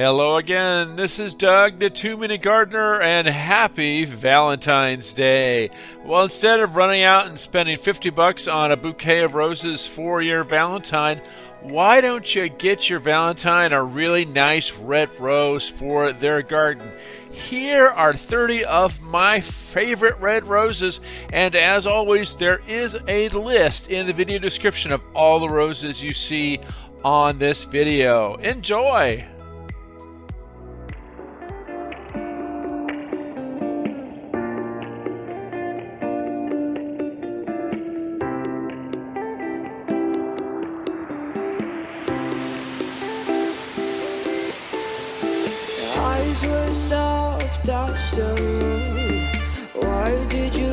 Hello again. This is Doug, the Two Minute Gardener, and happy Valentine's Day. Well, instead of running out and spending 50 bucks on a bouquet of roses for your Valentine, why don't you get your Valentine a really nice red rose for their garden? Here are 30 of my favorite red roses, and as always, there is a list in the video description of all the roses you see on this video. Enjoy! Eyes were soft as stone. Why did you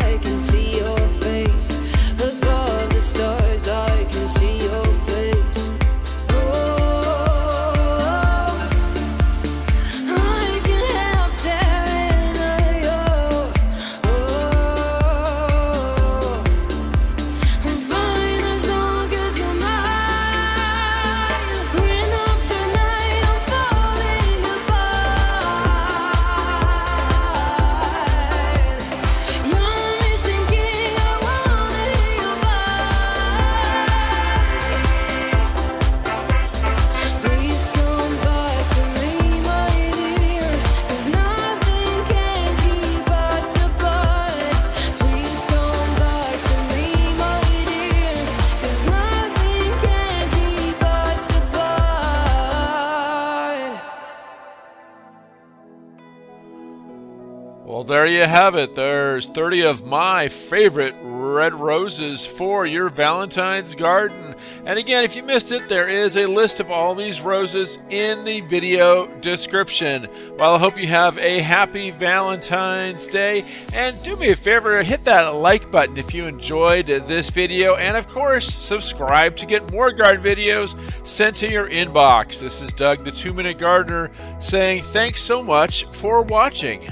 lights, I Well, there you have it. There's 30 of my favorite red roses for your Valentine's garden. And again, if you missed it, there is a list of all these roses in the video description. Well, I hope you have a happy Valentine's Day. And do me a favor, hit that like button if you enjoyed this video. And of course, subscribe to get more garden videos sent to your inbox. This is Doug, the Two Minute Gardener, saying thanks so much for watching.